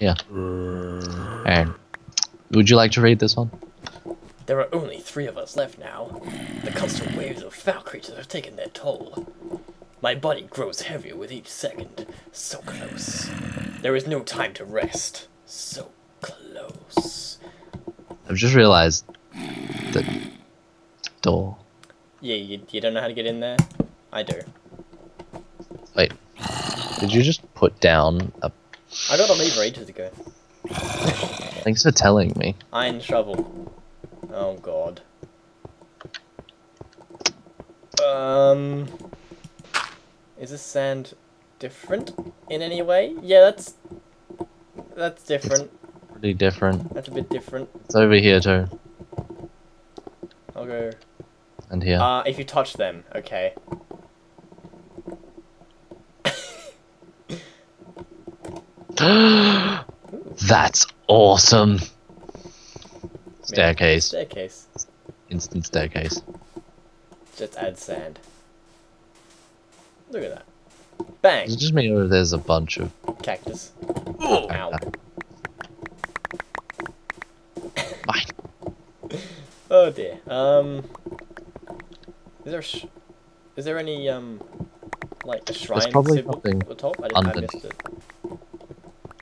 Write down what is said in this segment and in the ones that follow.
Here. Aaron, would you like to read this one? There are only three of us left now. The constant waves of foul creatures have taken their toll. My body grows heavier with each second. So close. There is no time to rest. So close. I've just realized that door. Yeah, you, you don't know how to get in there? I do. Wait, did you just put down a? I got a lever ages ago. Thanks for telling me. Iron shovel. Oh god. Um. Is this sand different in any way? Yeah, that's that's different. Pretty different. That's a bit different. It's over here too, I'll go. and here. Uh, if you touch them, okay. That's awesome. Staircase. Staircase. Instant staircase. Just add sand. Look at that. Bang! Does it just mean there's a bunch of Cactus. Ow. Fine. Oh dear. Um. Is there a sh- is there any um like a shrine probably something at the top? I, didn't, I underneath. missed it.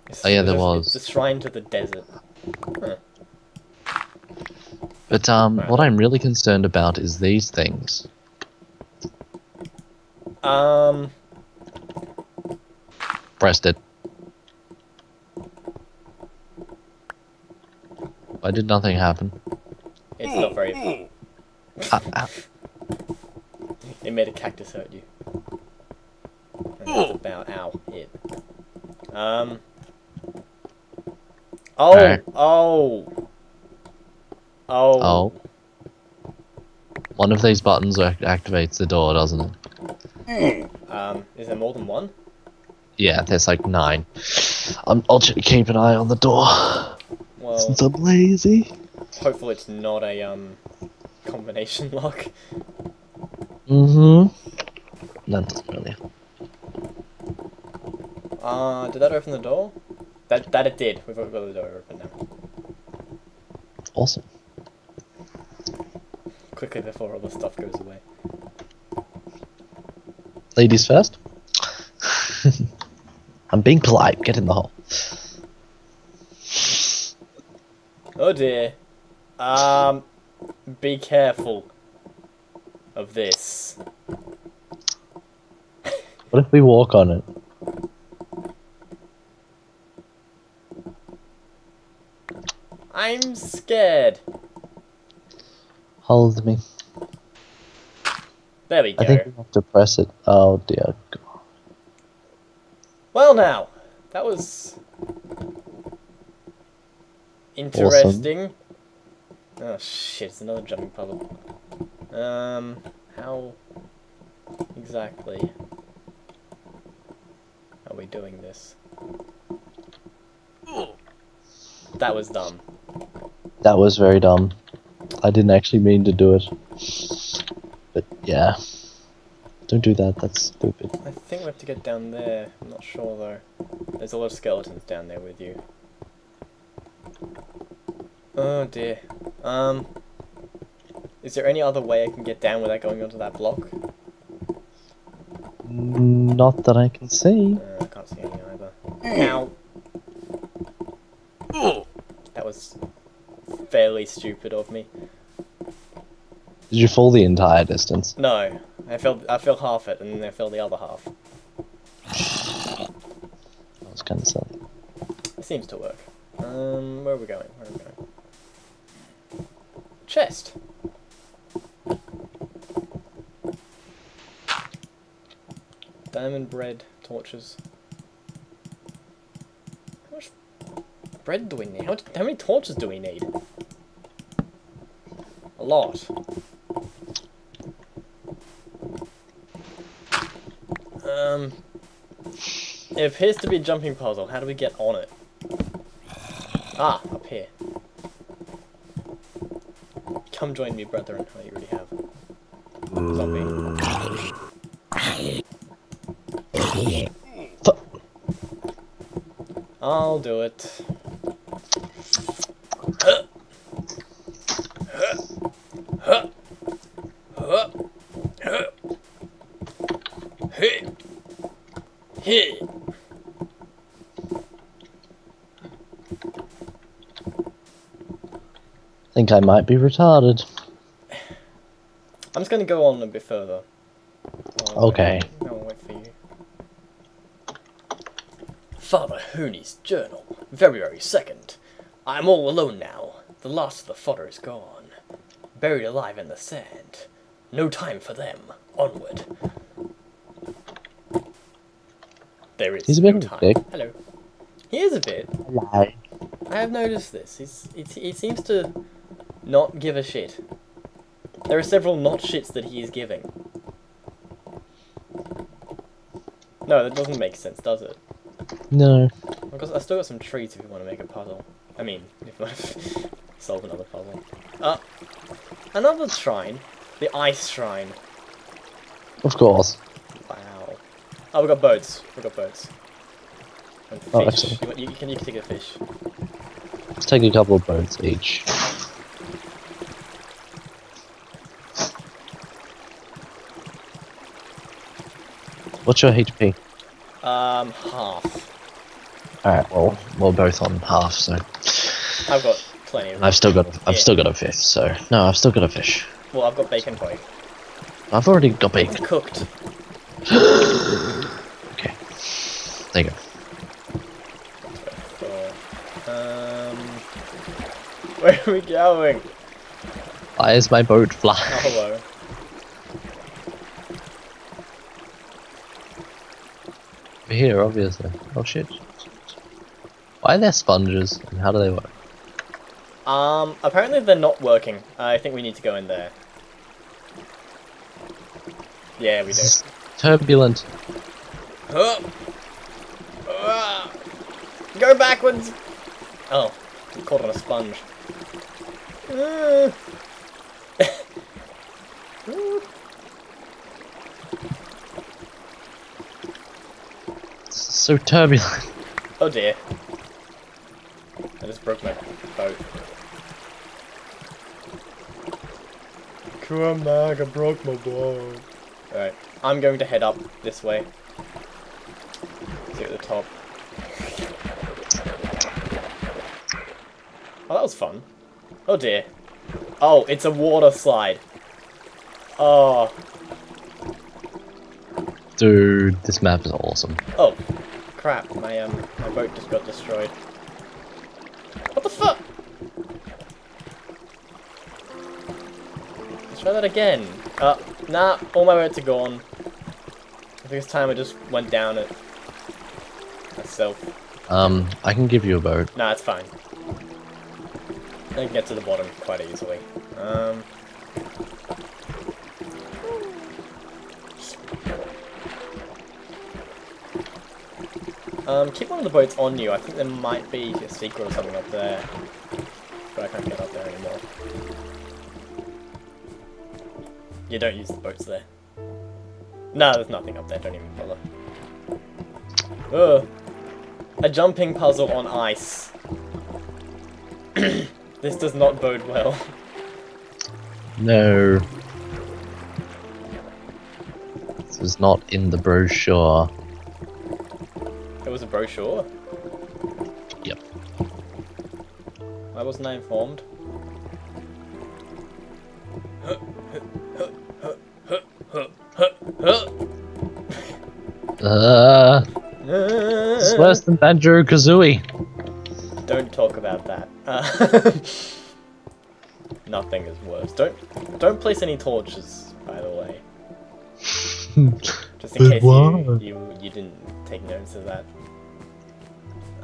It's- Oh, yeah, there was. It's a shrine to the desert. Huh. But um, Right. what I'm really concerned about is these things. Um. Pressed it. Why did nothing happen? It's not very. Ah. It made a cactus hurt you. And that's about ow it. Um. Oh, Alright. oh, oh, Oh. One of these buttons activates the door, doesn't it? Um, is there more than one? Yeah, there's like nine. Um, I'll keep an eye on the door. Well, Since I'm lazy. hopefully it's not a um combination lock. Mm-hmm. That doesn't really. Uh, did that open the door? That that it did. We've got the door open now. Awesome. Quickly before all the stuff goes away. Ladies first. I'm being polite. Get in the hole. Oh dear. Um, be careful of this. What if we walk on it? I'm scared. Hold me. There we go. I think we have to press it. Oh dear God. Well now, that was interesting. Oh shit, it's another jumping puzzle. Um, how exactly are we doing this? That was dumb. That was very dumb. I didn't actually mean to do it. But yeah. Don't do that, that's stupid. I think we have to get down there. I'm not sure though. There's a lot of skeletons down there with you. Oh dear. Um. Is there any other way I can get down without going onto that block? Not that I can see. Uh, I can't see any either. Ow. That was fairly stupid of me. Did you fall the entire distance? No, I fell. I fell half it, and then I fell the other half. That was kind of silly. It seems to work. Um, where are we going? Where are we going? Chest. Diamond bread torches. How much bread do we need? How, how many torches do we need? Lot. Um, it appears to be a jumping puzzle. How do we get on it? Ah, up here. Come join me, brethren. Oh, you already have. Zombie. I'll do it. Huh. Huh. Huh. Huh. Huh. Hey. Hey. think I might be retarded. I'm just gonna go on a bit further. Oh, Okay. wait. I'll wait for you. Father Hooney's journal, February 2nd. I'm all alone now. The last of the fodder is gone. Buried alive in the sand. No time for them. Onward. There is He's a bit no time. dick. Hello. He is a bit. Lie. I have noticed this. He's, he's, he seems to not give a shit. There are several not shits that he is giving. No, that doesn't make sense, does it? No. Because I still got some trees if you want to make a puzzle. I mean, if you want to solve another puzzle. Uh, another shrine. The ice shrine. Of course. Oh, we got boats. We got boats. And fish. Oh, excellent. you, you, can you can take a fish. Let's take a couple of boats each. What's your HP? Um, half. Alright, well, we're both on half, so. I've got plenty of. I've still got I've Yeah. still got a fifth, so. No, I've still got a fish. Well, I've got bacon for you. I've already got bacon. Cooked. There you go. Um, where are we going? Why is my boat Oh, flying? hello. We're here, obviously. Oh shit. Why are there sponges, and how do they work? Um, apparently they're not working. I think we need to go in there. Yeah, we do. Turbulent. Huh. Go backwards! Oh, I'm caught on a sponge. Ooh. This is so turbulent. oh dear. I just broke my boat. Come back, I broke my boat. Alright, I'm going to head up this way. See at the top. Oh, that was fun. Oh dear. Oh, it's a water slide. Oh, Dude, this map is awesome. oh, crap! My um, my boat just got destroyed. What the fuck? Let's try that again. Uh, nah, all my boats are gone. I think it's time I just went down it myself. Um, I can give you a boat. Nah, it's fine. I can get to the bottom quite easily. Um. Um, keep one of the boats on you. I think there might be a secret or something up there. But I can't get up there anymore. You don't use the boats there. No, there's nothing up there. Don't even bother. Ugh. A jumping puzzle on ice. This does not bode well. No. This is not in the brochure. It was a brochure. Yep. Why wasn't I informed? Uh, it's worse than Banjo Kazooie. Uh, nothing is worse. Don't don't place any torches, by the way. Just in But case you, you you didn't take notice of that.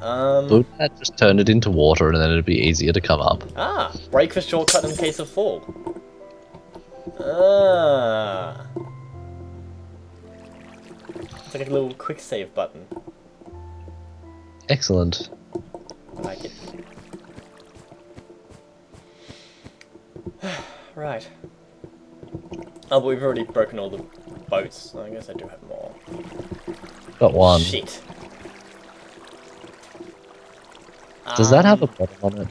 Um. Would that just turn it into water and then it'd be easier to come up? Ah, break for shortcut in case of fall. Ah. It's like a little quick save button. Excellent. I like it. right. Oh, but we've already broken all the boats. so I guess I do have more. Got one. Shit. Does that have a Um, bottom on it?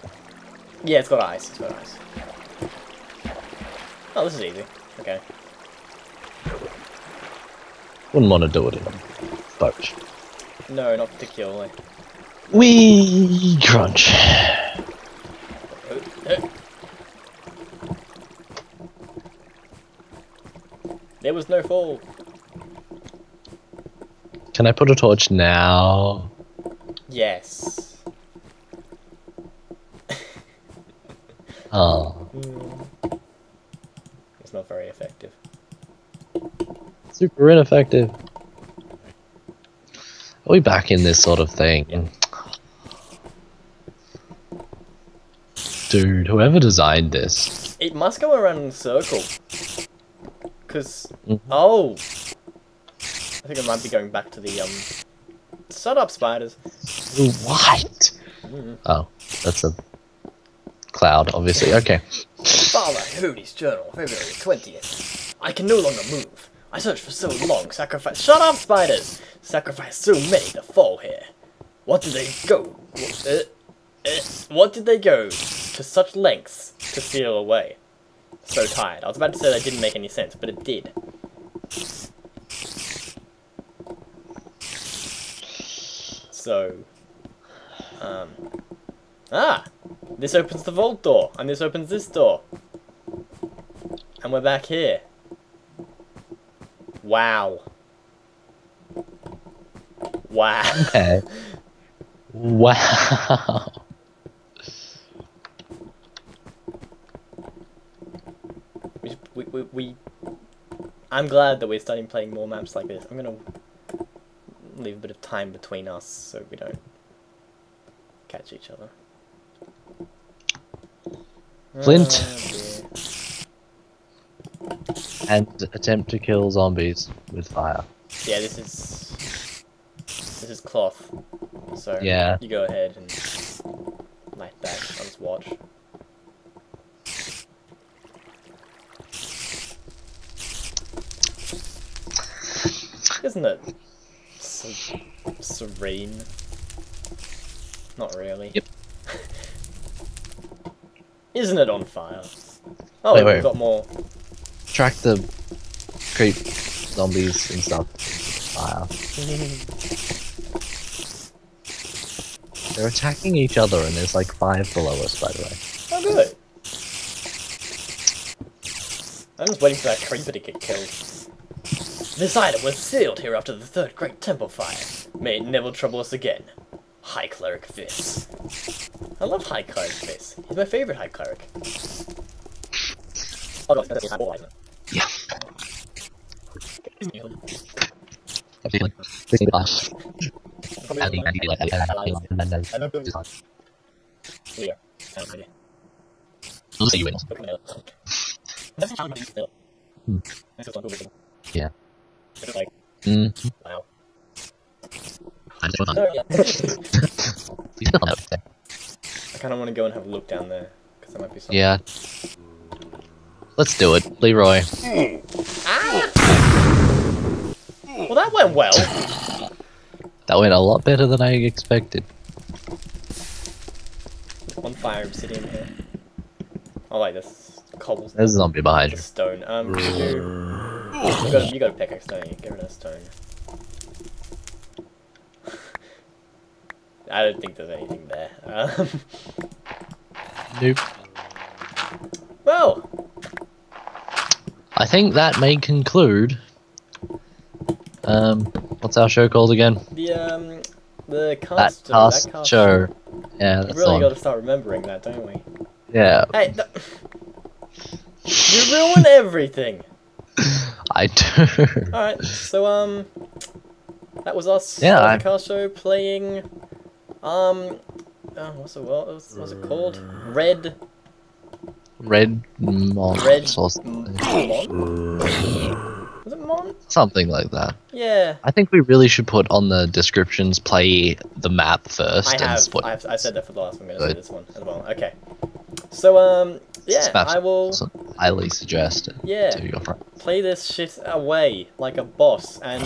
Yeah, it's got ice. It's got ice. Oh, this is easy. Okay. Wouldn't want to do it in a boat. No, not particularly. Wee crunch. Oh, oh. There was no fall. Can I put a torch now? Yes. Oh, Hmm. It's not very effective. super ineffective. Are we back in this sort of thing? Dude, whoever designed this. It must go around in a circle. Cause Mhm. oh, I think I might be going back to the um. Shut up, spiders. What? Mm. Oh, that's a cloud, obviously. Okay. Father Hoody's journal, February twentieth. I can no longer move. I searched for so long, sacrifice. Shut up, spiders! Sacrificed so many to fall here. What did they go? Uh, uh, what did they go to such lengths to steal away? So tired. I was about to say that didn't make any sense, but it did. So, um, ah, this opens the vault door, and this opens this door, and we're back here. Wow. Wow. Okay. Wow. we, we, I'm glad that we're starting playing more maps like this. I'm gonna leave a bit of time between us so we don't catch each other. Flint. Oh. And attempt to kill zombies with fire. yeah, this is this is cloth. So Yeah. you go ahead and light that. I'll just watch. Isn't it so serene? Not really. Yep. Isn't it on fire? Oh, Wait, we've got more. Track the creep zombies and stuff. Fire. They're attacking each other and there's like five below us, by the way. Oh, good. I'm just waiting for that creeper to get killed. This item was sealed here after the third great temple fire. May it never trouble us again. High Cleric Vis. I love High Cleric Vis. He's my favorite High Cleric. Oh, no, that's not all, isn't it? Yeah. Yeah. It's like, Mm. wow. I'm so fun. Oh, yeah. I kind of want to go and have a look down there because there might be something. Yeah. Let's do it, Leroy. Well, that went well. That went a lot better than I expected. One fire obsidian here. Oh, like this cobblestone. There's a zombie behind you. stone. Um, you, you got you got a pickaxe, don't you? Get rid of stone. I don't think there's anything there. Um, Nope. well, I think that may conclude. Um, what's our show called again? the um, the That cast. cast that show. Yeah, We that's really got to start remembering that, don't we? Yeah, Hey, th- you ruin everything. I do. Alright, so um that was us Yeah, on I- the cast show playing um oh, what's it what was, what's it called? Red Red Mon Red something. Mon? Was it Mon? something like that. Yeah. I think we really should put on the descriptions play the map first I and have. I've, I said that for the last one, I'm gonna say this one as well. Okay. So um yeah, I will So highly suggest it Yeah. to your friends. play this shit away like a boss and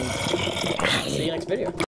see you next video.